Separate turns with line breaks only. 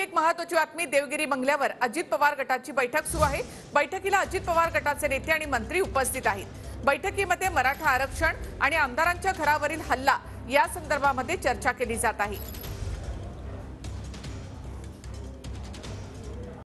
आणखी एक महत्वाची बातमी देवगिरी बंगल्यावर अजित पवार गटाची बैठक सुरू आहे. बैठकीला अजित पवार गटाचे नेते आणि मंत्री उपस्थित आहेत. बैठकीमध्ये मराठा आरक्षण आणि आमदारांच्या घरावरील हल्ला या संदर्भामध्ये चर्चा केली जात आहे.